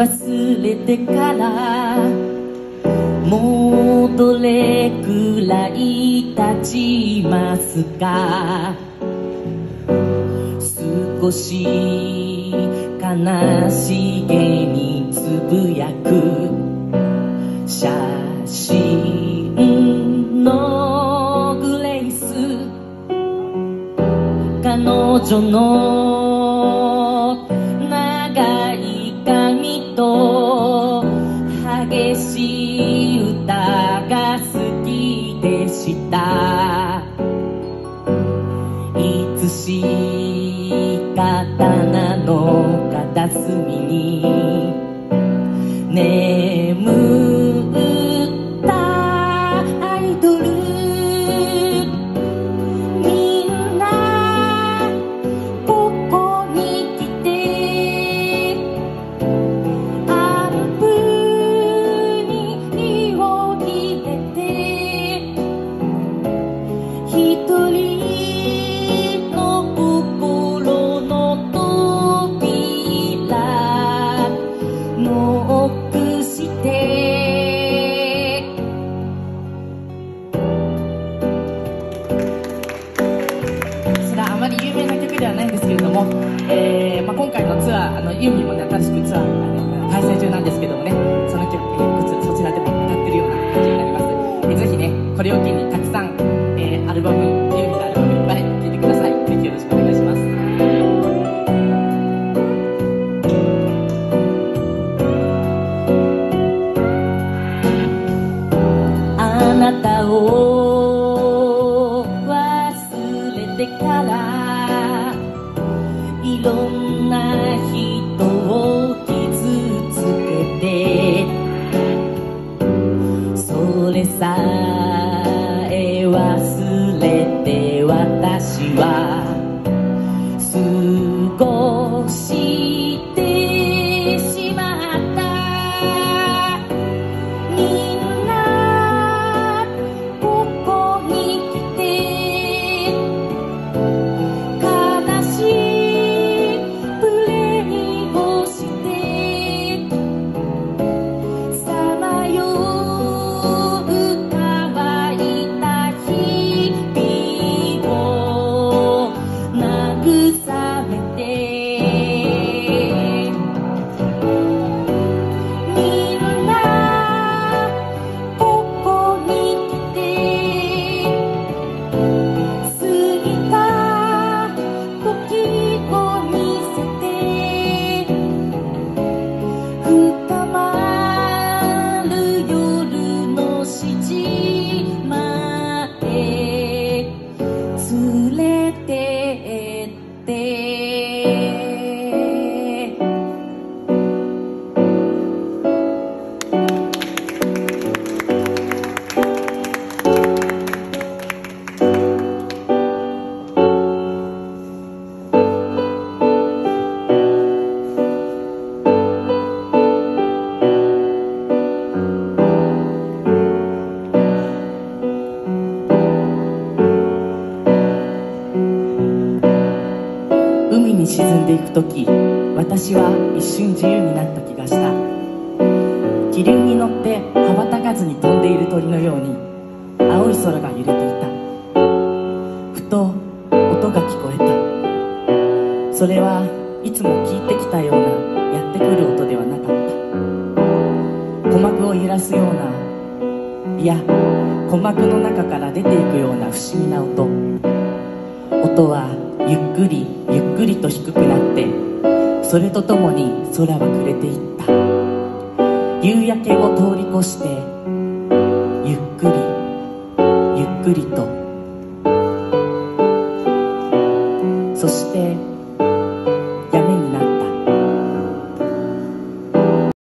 忘れてからもうどれくらい経ちますか少し悲しげにつぶやく写真のグレイス彼女のしい歌が好きでした。いつし刀の片隅に眠るども、えーまあ、今回のツアーあのユーミンもね新しくツアーあの開催中なんですけどもねその曲、えーこちそちらでも歌ってるような感じになります、えぜひねこれを機にいろんな人を傷つけてそれさ海に沈んでいく時私は一瞬自由になった気がした。気流に乗って羽ばたかずに飛んでいる鳥のように青い空が揺れていた。ふと音が聞こえた。それはいつも聞いてきたようなやってくる音ではなかった。鼓膜を揺らすようないや鼓膜の中から出ていくような不思議な音。音はゆっくりゆっくりと低くなってそれとともに空は暮れていった。夕焼けを通り越してゆっくりゆっくりと。そして